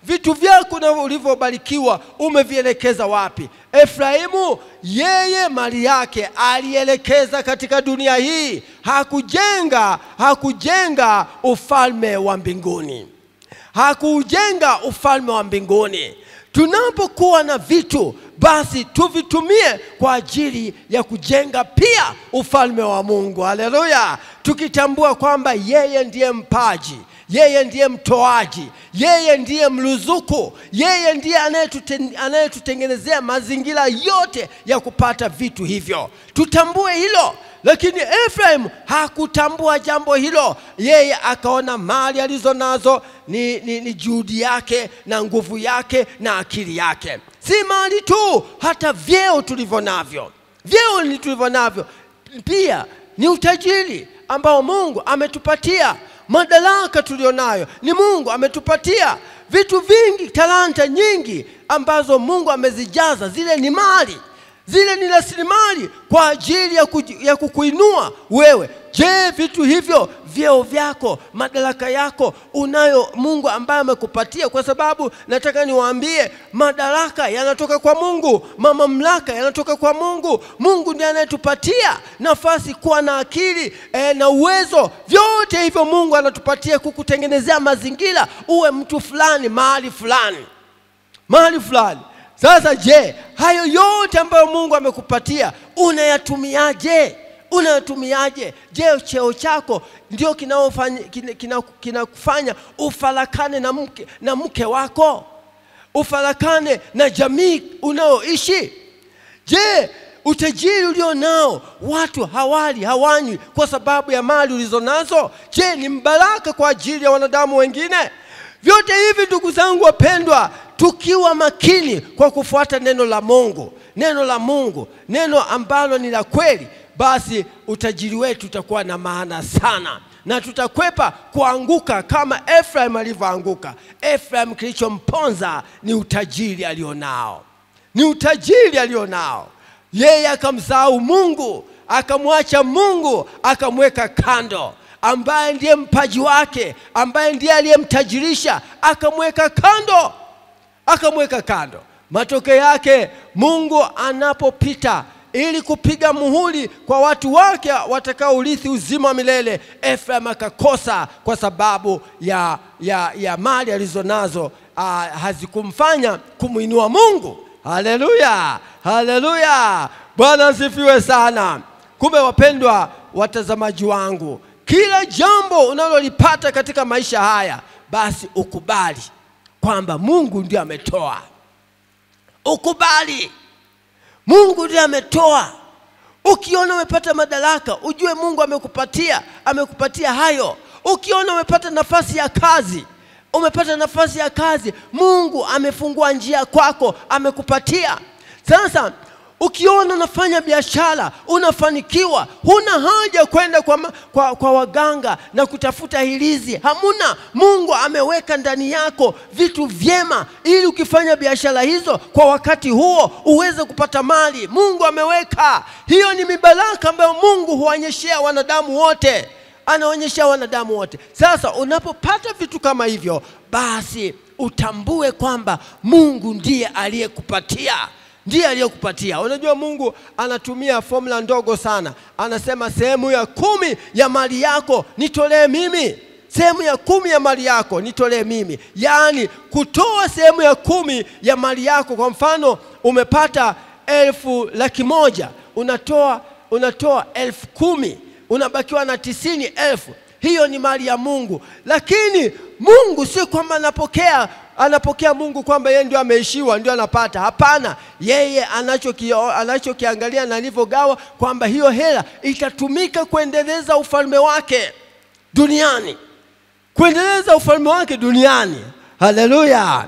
S1: Vitu vyako na ulivyobarikiwa umevielekeza wapi? efrahimu yeye mali yake alielekeza katika dunia hii, hakujenga hakujenga ufalme wa mbinguni, hakujenga ufalme wa mbinguni. Tunapokuwa na vitu basi tuvitumie kwa ajili ya kujenga pia ufalme wa Mungu. Haleluya! Tukitambua kwamba yeye ndiye mpaji, yeye ndiye mtoaji, yeye ndiye mruzuku, yeye ndiye anayetutengenezea mazingira yote ya kupata vitu hivyo. Tutambue hilo. Lakini Efraim hakutambua jambo hilo. Yeye akaona mali alizo nazo ni, ni, ni juhudi yake na nguvu yake na akili yake, si mali tu, hata vyeo tulivyo navyo, vyeo ni tulivyo navyo pia ni utajiri ambao Mungu ametupatia. Madaraka tulionayo ni Mungu ametupatia. Vitu vingi, talanta nyingi ambazo Mungu amezijaza, zile ni mali zile ni rasilimali kwa ajili ya, ku, ya kukuinua wewe. Je, vitu hivyo, vyeo vyako, madaraka yako unayo Mungu ambaye amekupatia? Kwa sababu nataka niwaambie, madaraka yanatoka kwa Mungu, mamlaka yanatoka kwa Mungu. Mungu ndiye anayetupatia nafasi kuwa na akili e, na uwezo. Vyote hivyo Mungu anatupatia kukutengenezea mazingira uwe mtu fulani mahali fulani mahali fulani. Sasa je, hayo yote ambayo Mungu amekupatia unayatumiaje? Unayatumiaje? Je, cheo chako ndio kinaofanya kina, kina, kina ufarakane na mke, na mke wako, ufarakane na jamii unaoishi? Je, utajiri ulio nao watu hawali hawanywi kwa sababu ya mali ulizo nazo? Je, ni mbaraka kwa ajili ya wanadamu wengine? Vyote hivi ndugu zangu wapendwa, tukiwa makini kwa kufuata neno la Mungu, neno la Mungu, neno ambalo ni la kweli, basi utajiri wetu utakuwa na maana sana na tutakwepa kuanguka kama Efraim alivyoanguka. Efraim kilichomponza ni utajiri alionao, ni utajiri alionao. Yeye akamsahau Mungu, akamwacha Mungu, akamweka kando ambaye ndiye mpaji wake, ambaye ndiye aliyemtajirisha, akamweka kando, akamweka kando. Matokeo yake Mungu anapopita ili kupiga muhuri kwa watu wake watakaourithi uzima wa milele, Efraim akakosa kwa sababu ya, ya, ya mali alizonazo ah, hazikumfanya kumwinua Mungu. Haleluya, haleluya! Bwana asifiwe sana. Kumbe wapendwa watazamaji wangu, kila jambo unalolipata katika maisha haya, basi ukubali kwamba Mungu ndiye ametoa. Ukubali Mungu ndiye ametoa. Ukiona umepata madaraka, ujue Mungu amekupatia, amekupatia hayo. Ukiona umepata nafasi ya kazi, umepata nafasi ya kazi, Mungu amefungua njia kwako, amekupatia. Sasa ukiona unafanya biashara unafanikiwa, huna haja kwenda kwa, kwa, kwa waganga na kutafuta hirizi. Hamuna. Mungu ameweka ndani yako vitu vyema, ili ukifanya biashara hizo kwa wakati huo uweze kupata mali. Mungu ameweka hiyo, ni mibaraka ambayo Mungu huonyeshea wanadamu wote, anaonyeshea wanadamu wote. Sasa unapopata vitu kama hivyo, basi utambue kwamba Mungu ndiye aliyekupatia ndiye aliyokupatia. Unajua Mungu anatumia formula ndogo sana, anasema sehemu ya kumi ya mali yako nitolee mimi, sehemu ya kumi ya mali yako nitolee mimi. Yaani kutoa sehemu ya kumi ya mali yako. Kwa mfano umepata elfu laki moja unatoa, unatoa elfu kumi unabakiwa na tisini elfu hiyo ni mali ya Mungu, lakini Mungu si kwamba anapokea anapokea Mungu kwamba yeye ndio ameishiwa ndio anapata. Hapana, yeye anachokiangalia anachokiangalia na alivyogawa kwamba hiyo hela itatumika kuendeleza ufalme wake duniani, kuendeleza ufalme wake duniani. Haleluya!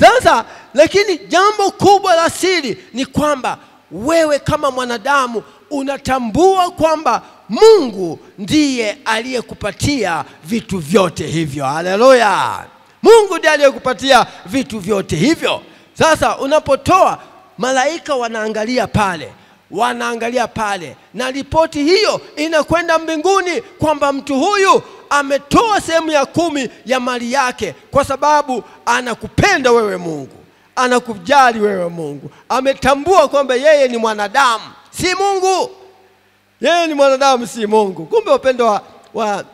S1: Sasa lakini jambo kubwa la siri ni kwamba wewe kama mwanadamu unatambua kwamba Mungu ndiye aliyekupatia vitu vyote hivyo. Haleluya! Mungu ndiye aliyekupatia vitu vyote hivyo. Sasa unapotoa, malaika wanaangalia pale, wanaangalia pale, na ripoti hiyo inakwenda mbinguni kwamba mtu huyu ametoa sehemu ya kumi ya mali yake, kwa sababu anakupenda wewe Mungu, anakujali wewe Mungu, ametambua kwamba yeye ni mwanadamu, si Mungu. Yeye ni mwanadamu, si Mungu. Kumbe wapendwa wa wa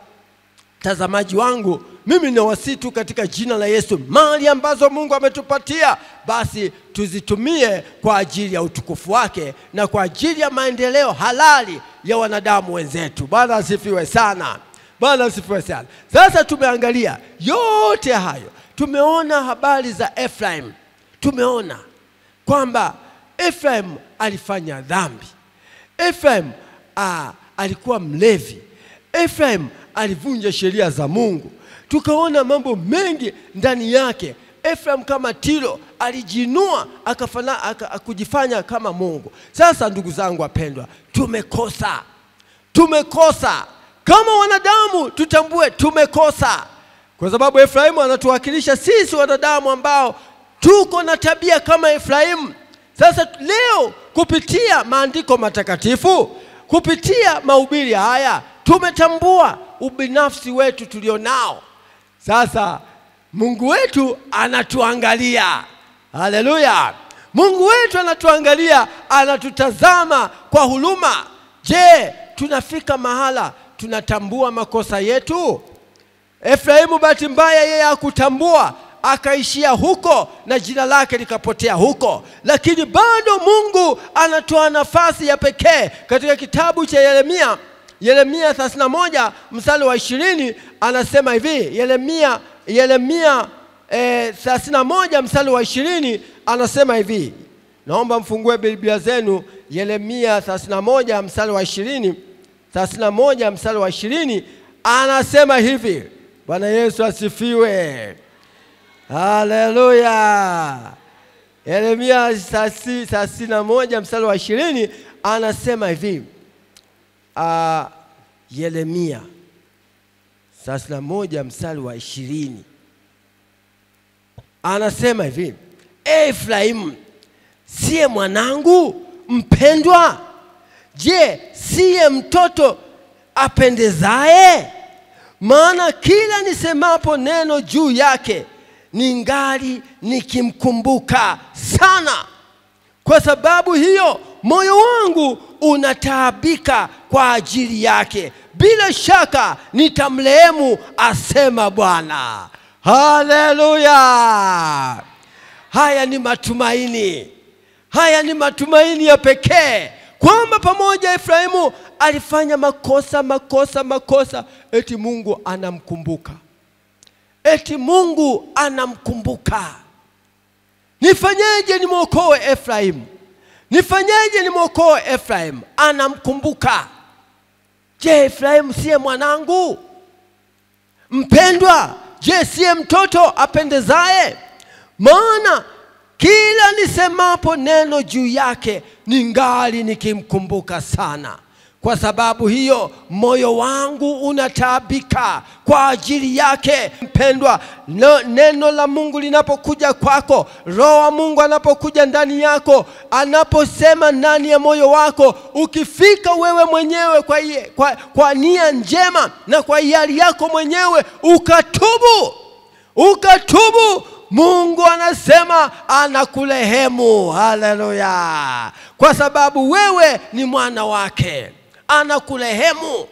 S1: tazamaji wangu, mimi nawasihi tu katika jina la Yesu, mali ambazo Mungu ametupatia basi tuzitumie kwa ajili ya utukufu wake na kwa ajili ya maendeleo halali ya wanadamu wenzetu. Bwana asifiwe sana. Bwana asifiwe sana. Sasa tumeangalia yote hayo, tumeona habari za Efraim, tumeona kwamba Efraim alifanya dhambi. Efraim a, alikuwa mlevi. Efraim alivunja sheria za Mungu. Tukaona mambo mengi ndani yake. Efraim kama Tiro alijinua akafana, aka, kama Mungu. Sasa ndugu zangu wapendwa, tumekosa, tumekosa kama wanadamu, tutambue tumekosa, kwa sababu Efraimu anatuwakilisha sisi wanadamu ambao tuko na tabia kama Efraimu. Sasa leo kupitia maandiko matakatifu, kupitia mahubiri haya, tumetambua ubinafsi wetu tulionao. Sasa Mungu wetu anatuangalia. Haleluya! Mungu wetu anatuangalia, anatutazama kwa huruma. Je, tunafika mahala tunatambua makosa yetu? Efraimu bahati mbaya yeye hakutambua, akaishia huko na jina lake likapotea huko, lakini bado Mungu anatoa nafasi ya pekee katika kitabu cha Yeremia, Yeremia 31 mstari wa ishirini anasema hivi. Yeremia Yeremia eh, 31 mstari wa ishirini anasema hivi, naomba mfungue Biblia zenu, Yeremia 31 mstari wa ishirini 31 mstari wa ishirini anasema hivi. Bwana Yesu asifiwe, haleluya. Yeremia 31 mstari wa ishirini anasema hivi uh, Yeremia 31 mstari wa ishirini anasema hivi, Efraimu siye mwanangu mpendwa Je, siye mtoto apendezaye? Maana kila nisemapo neno juu yake ni ningali nikimkumbuka sana. Kwa sababu hiyo moyo wangu unataabika kwa ajili yake, bila shaka nitamrehemu, asema Bwana. Haleluya! Haya ni matumaini, haya ni matumaini ya pekee kwamba pamoja Efraimu alifanya makosa makosa makosa, eti Mungu anamkumbuka, eti Mungu anamkumbuka. Nifanyeje nimwokoe Efraimu? Nifanyeje nimwokoe Efraim? Anamkumbuka. Je, Efraim siye mwanangu mpendwa? Je, siye mtoto apendezaye? Maana kila nisemapo neno juu yake ningali nikimkumbuka sana. Kwa sababu hiyo moyo wangu unataabika kwa ajili yake. Mpendwa, no, neno la Mungu linapokuja kwako, Roho wa Mungu anapokuja ndani yako, anaposema ndani ya moyo wako, ukifika wewe mwenyewe kwa, kwa, kwa nia njema na kwa hiari yako mwenyewe ukatubu, ukatubu Mungu anasema anakurehemu. Haleluya! Kwa sababu wewe ni mwana wake, anakurehemu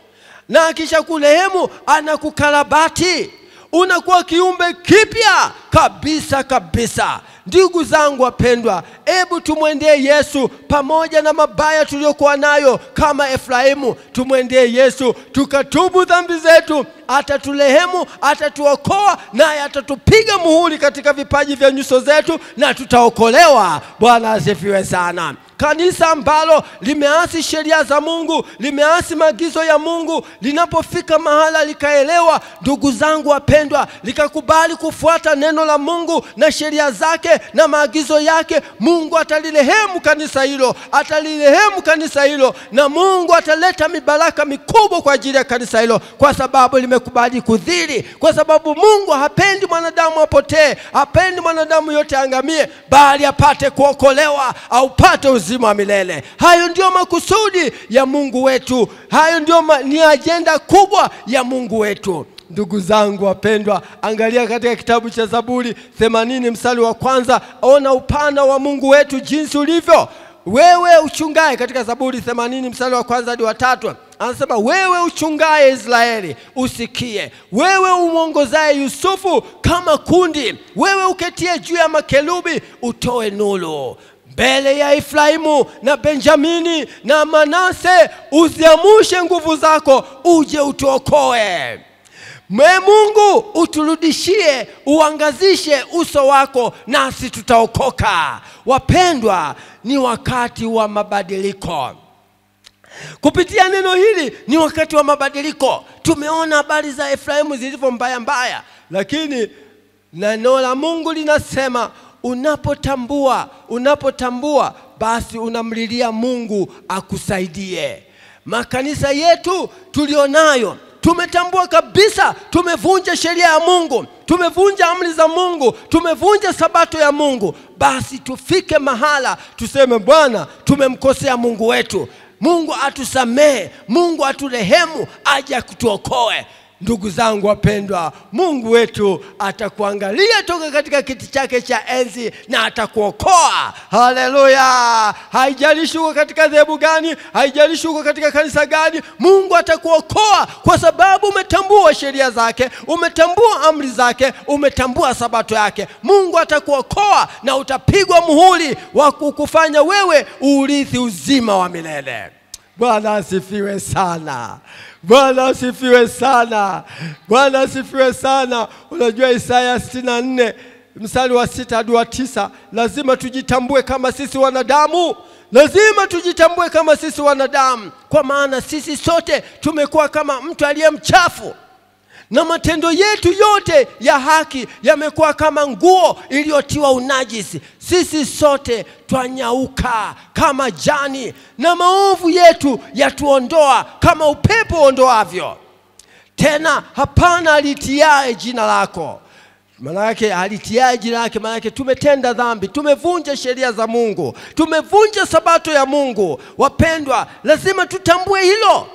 S1: na akisha kurehemu anakukarabati, unakuwa kiumbe kipya kabisa kabisa. Ndugu zangu wapendwa, hebu tumwendee Yesu pamoja na mabaya tuliyokuwa nayo kama Efraimu. Tumwendee Yesu tukatubu dhambi zetu, ataturehemu, atatuokoa, naye atatupiga muhuri katika vipaji vya nyuso zetu na tutaokolewa. Bwana asifiwe sana. Kanisa ambalo limeasi sheria za Mungu, limeasi maagizo ya Mungu, linapofika mahala likaelewa, ndugu zangu wapendwa, likakubali kufuata neno la Mungu na sheria zake na maagizo yake, Mungu atalirehemu kanisa hilo, atalirehemu kanisa hilo, na Mungu ataleta mibaraka mikubwa kwa ajili ya kanisa hilo, kwa sababu limekubali kudhiri, kwa sababu Mungu hapendi mwanadamu apotee, hapendi mwanadamu yote angamie, bali apate kuokolewa, aupate uzima wa milele. Hayo ndio makusudi ya Mungu wetu, hayo ndio ma, ni ajenda kubwa ya Mungu wetu. Ndugu zangu wapendwa, angalia katika kitabu cha Zaburi 80 msali wa kwanza, ona upana wa Mungu wetu jinsi ulivyo. Wewe uchungaye, katika Zaburi 80 msali wa kwanza hadi wa tatu, anasema wewe uchungaye Israeli usikie, wewe umwongozaye Yusufu kama kundi, wewe uketie juu ya makelubi utoe nuru mbele ya Efraimu na Benjamini na Manase, uziamushe nguvu zako, uje utuokoe. Mwe Mungu uturudishie, uangazishe uso wako, nasi tutaokoka. Wapendwa, ni wakati wa mabadiliko. Kupitia neno hili ni wakati wa mabadiliko. Tumeona habari za Efraimu zilivyo mbaya mbaya, lakini neno la Mungu linasema unapotambua, unapotambua basi unamlilia Mungu akusaidie. Makanisa yetu tulionayo tumetambua kabisa, tumevunja sheria ya Mungu, tumevunja amri za Mungu, tumevunja sabato ya Mungu. Basi tufike mahala tuseme, Bwana, tumemkosea Mungu wetu. Mungu atusamehe, Mungu aturehemu, aje akutuokoe. Ndugu zangu wapendwa, Mungu wetu atakuangalia toka katika kiti chake cha enzi na atakuokoa. Haleluya! Haijalishi uko katika dhehebu gani, haijalishi uko katika kanisa gani, Mungu atakuokoa kwa sababu umetambua sheria zake, umetambua amri zake, umetambua sabato yake. Mungu atakuokoa na utapigwa muhuri wa kukufanya wewe urithi uzima wa milele. Bwana asifiwe sana. Bwana asifiwe sana. Bwana asifiwe sana. Unajua Isaya 64 mstari wa sita hadi wa tisa, lazima tujitambue kama sisi wanadamu, lazima tujitambue kama sisi wanadamu, kwa maana sisi sote tumekuwa kama mtu aliye mchafu na matendo yetu yote ya haki yamekuwa kama nguo iliyotiwa unajisi. Sisi sote twanyauka kama jani, na maovu yetu yatuondoa kama upepo ondoavyo. Tena hapana alitiae jina lako maana yake alitiae jina lake, maana yake tumetenda dhambi, tumevunja sheria za Mungu, tumevunja sabato ya Mungu. Wapendwa, lazima tutambue hilo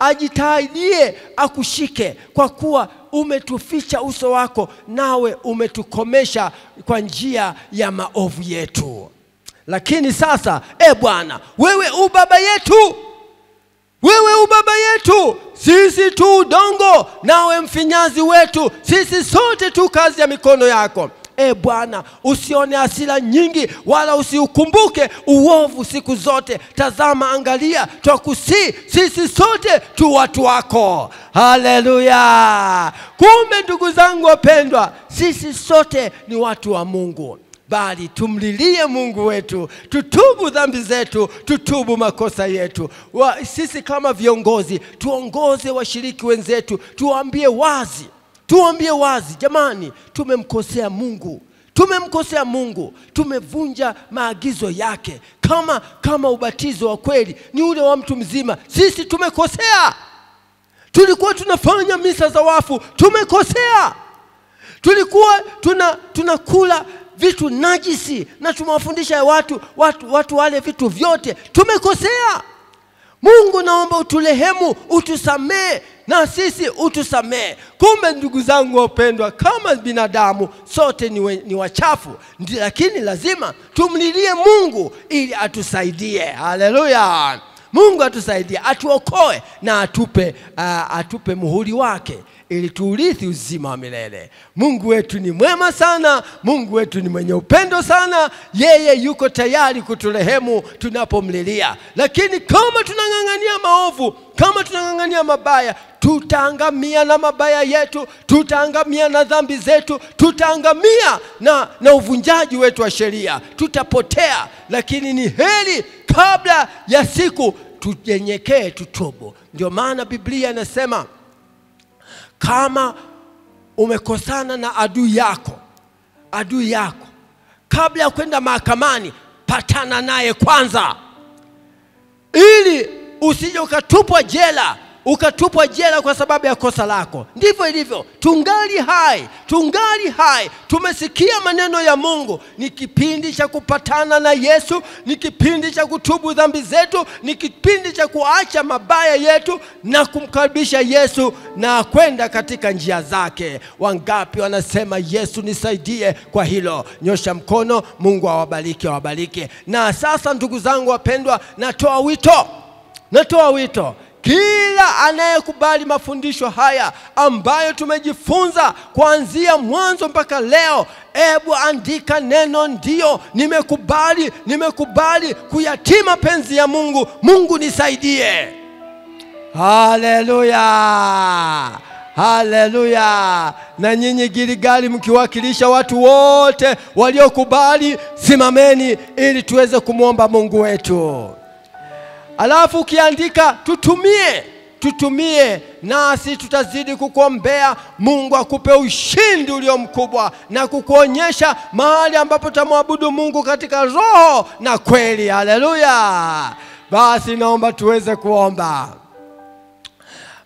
S1: ajitahidie akushike, kwa kuwa umetuficha uso wako, nawe umetukomesha kwa njia ya maovu yetu. Lakini sasa, e Bwana, wewe u baba yetu, wewe u baba yetu, sisi tu udongo, nawe mfinyazi wetu, sisi sote tu kazi ya mikono yako. E Bwana, usione hasira nyingi, wala usiukumbuke uovu siku zote. Tazama, angalia, twakusii sisi sote tu watu wako. Haleluya! Kumbe ndugu zangu wapendwa, sisi sote ni watu wa Mungu bali tumlilie Mungu wetu, tutubu dhambi zetu, tutubu makosa yetu. Wa, sisi kama viongozi tuongoze washiriki wenzetu, tuwaambie wazi, tuwaambie wazi, jamani, tumemkosea Mungu, tumemkosea Mungu, tumevunja maagizo yake. Kama kama ubatizo wa kweli ni ule wa mtu mzima, sisi tumekosea. Tulikuwa tunafanya misa za wafu, tumekosea tulikuwa tuna tunakula vitu najisi na tumewafundisha watu, watu, watu wale vitu vyote, tumekosea. Mungu naomba uturehemu, utusamee na sisi utusamee. Kumbe ndugu zangu wapendwa, kama binadamu sote ni, we, ni wachafu, lakini lazima tumlilie Mungu ili atusaidie. Haleluya! Mungu atusaidie, atuokoe na atupe, uh, atupe muhuri wake ili tuurithi uzima wa milele. Mungu wetu ni mwema sana, Mungu wetu ni mwenye upendo sana. Yeye yuko tayari kuturehemu tunapomlilia, lakini kama tunang'ang'ania maovu, kama tunang'ang'ania mabaya, tutaangamia na mabaya yetu, tutaangamia na dhambi zetu, tutaangamia na, na uvunjaji wetu wa sheria, tutapotea. Lakini ni heri kabla ya siku tujenyekee tutubu. Ndio maana Biblia inasema kama umekosana na adui yako, adui yako, kabla ya kwenda mahakamani, patana naye kwanza, ili usije ukatupwa jela ukatupwa jela kwa sababu ya kosa lako. Ndivyo ilivyo, tungali hai, tungali hai, tumesikia maneno ya Mungu. Ni kipindi cha kupatana na Yesu, ni kipindi cha kutubu dhambi zetu, ni kipindi cha kuacha mabaya yetu na kumkaribisha Yesu na kwenda katika njia zake. Wangapi wanasema Yesu nisaidie kwa hilo? Nyosha mkono. Mungu awabariki, awabariki. Na sasa ndugu zangu wapendwa, natoa wito natoa wito kila anayekubali mafundisho haya ambayo tumejifunza kuanzia mwanzo mpaka leo, ebu andika neno ndio, nimekubali, nimekubali kuyatii mapenzi ya Mungu. Mungu nisaidie. Haleluya, haleluya! Na nyinyi Giligali, mkiwakilisha watu wote waliokubali, simameni ili tuweze kumwomba Mungu wetu. Alafu ukiandika tutumie, tutumie, nasi tutazidi kukuombea. Mungu akupe ushindi ulio mkubwa na kukuonyesha mahali ambapo tamwabudu Mungu katika roho na kweli. Haleluya! Basi naomba tuweze kuomba.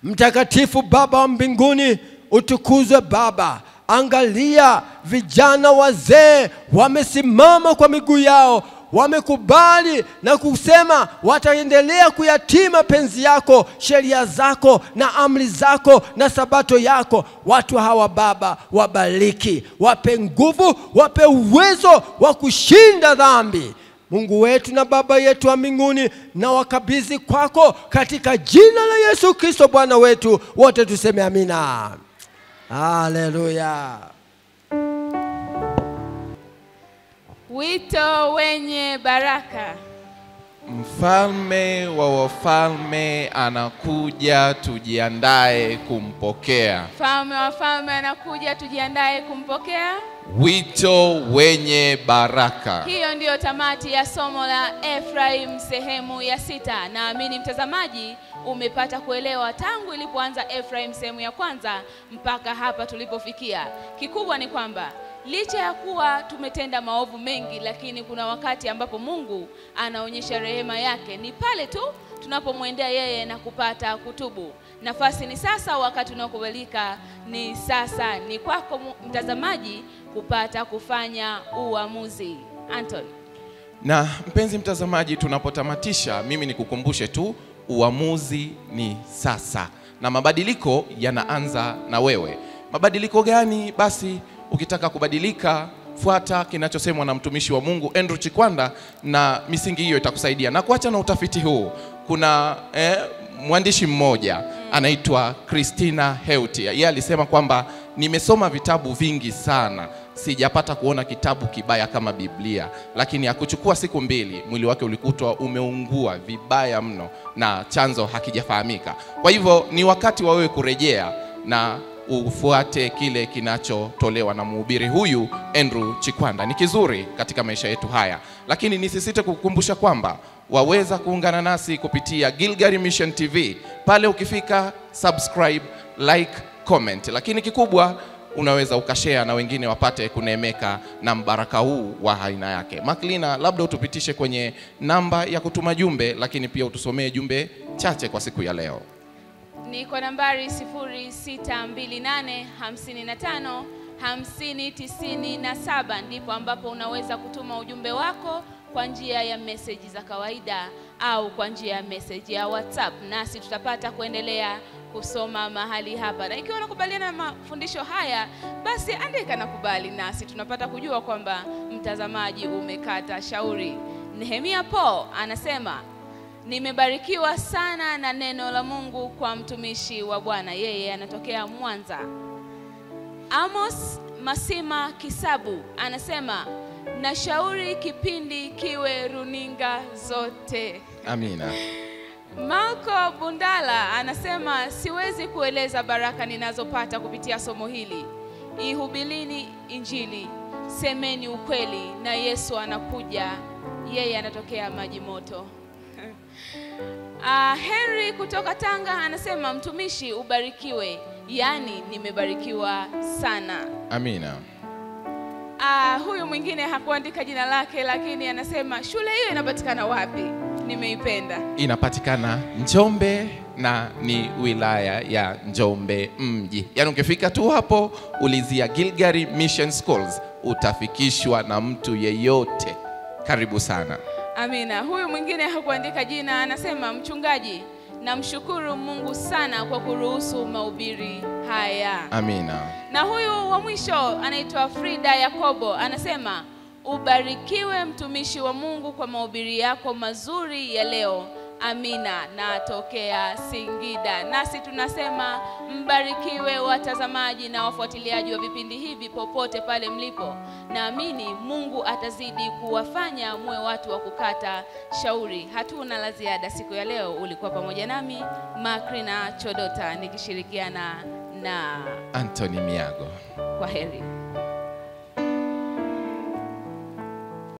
S1: Mtakatifu Baba wa mbinguni, utukuzwe Baba. Angalia vijana wazee wamesimama kwa miguu yao, wamekubali na kusema wataendelea kuyatii mapenzi yako, sheria zako na amri zako na sabato yako. Watu hawa Baba, wabariki, wape nguvu, wape uwezo wa kushinda dhambi. Mungu wetu na Baba yetu wa mbinguni, na wakabidhi kwako katika jina la Yesu Kristo Bwana wetu, wote tuseme amina. Haleluya.
S2: Wito wenye baraka.
S3: Mfalme wa wafalme anakuja, tujiandae kumpokea.
S2: Mfalme wa wafalme anakuja, tujiandae kumpokea.
S3: Wito wenye baraka.
S2: Hiyo ndiyo tamati ya somo la Efraim sehemu ya sita. Naamini mtazamaji umepata kuelewa tangu ilipoanza Efraim sehemu ya kwanza mpaka hapa tulipofikia. Kikubwa ni kwamba licha ya kuwa tumetenda maovu mengi, lakini kuna wakati ambapo Mungu anaonyesha rehema yake, ni pale tu tunapomwendea yeye na kupata kutubu. Nafasi ni sasa, wakati unaokubalika ni sasa, ni kwako mtazamaji kupata kufanya uamuzi. Anton.
S3: Na mpenzi mtazamaji, tunapotamatisha, mimi nikukumbushe tu, uamuzi ni sasa, na mabadiliko yanaanza na wewe. Mabadiliko gani? Basi ukitaka kubadilika, fuata kinachosemwa na mtumishi wa Mungu Andrew Chikwanda, na misingi hiyo itakusaidia. Na kuacha na utafiti huu, kuna eh, mwandishi mmoja anaitwa Christina Heuti. Yeye alisema kwamba nimesoma vitabu vingi sana sijapata kuona kitabu kibaya kama Biblia, lakini hakuchukua siku mbili, mwili wake ulikutwa umeungua vibaya mno na chanzo hakijafahamika. Kwa hivyo ni wakati wa wewe kurejea na ufuate kile kinachotolewa na mhubiri huyu Andrew Chikwanda. Ni kizuri katika maisha yetu haya, lakini nisisite kukumbusha kwamba waweza kuungana nasi kupitia Gilgari Mission TV. Pale ukifika subscribe, like, comment, lakini kikubwa unaweza ukashare na wengine wapate kuneemeka na mbaraka huu wa aina yake. Maklina, labda utupitishe kwenye namba ya kutuma jumbe, lakini pia utusomee jumbe chache kwa siku ya leo.
S2: Ni kwa nambari 062855 5097 ndipo ambapo unaweza kutuma ujumbe wako kwa njia ya meseji za kawaida au kwa njia ya meseji ya WhatsApp, nasi tutapata kuendelea kusoma mahali hapa. Na ikiwa unakubaliana na mafundisho haya, basi andika na kubali, nasi tunapata kujua kwamba mtazamaji umekata shauri. Nehemia Paul anasema Nimebarikiwa sana na neno la Mungu kwa mtumishi wa Bwana. Yeye anatokea Mwanza. Amos Masima Kisabu anasema nashauri kipindi kiwe runinga zote.
S3: Amina.
S2: Marco Bundala anasema siwezi kueleza baraka ninazopata kupitia somo hili. Ihubilini Injili, semeni ukweli, na Yesu anakuja. Yeye anatokea maji moto. Uh, Henry kutoka Tanga anasema mtumishi ubarikiwe, yaani nimebarikiwa sana.
S3: Amina.
S2: Uh, huyu mwingine hakuandika jina lake, lakini anasema shule hiyo inapatikana wapi? Nimeipenda.
S3: Inapatikana Njombe na ni wilaya ya Njombe mji. Yaani ukifika tu hapo ulizia Gilgari Mission Schools utafikishwa na mtu yeyote. Karibu sana.
S2: Amina. Huyu mwingine hakuandika jina, anasema mchungaji, namshukuru Mungu sana kwa kuruhusu mahubiri haya.
S3: Amina.
S2: Na huyu wa mwisho anaitwa Frida Yakobo, anasema ubarikiwe mtumishi wa Mungu kwa mahubiri yako mazuri ya leo. Amina natokea Singida. Nasi tunasema mbarikiwe watazamaji na wafuatiliaji wa vipindi hivi popote pale mlipo. Naamini Mungu atazidi kuwafanya muwe watu wa kukata shauri. Hatuna la ziada siku ya leo. Ulikuwa pamoja nami Makrina Chodota nikishirikiana na
S3: Anthony Miago.
S2: kwa heri.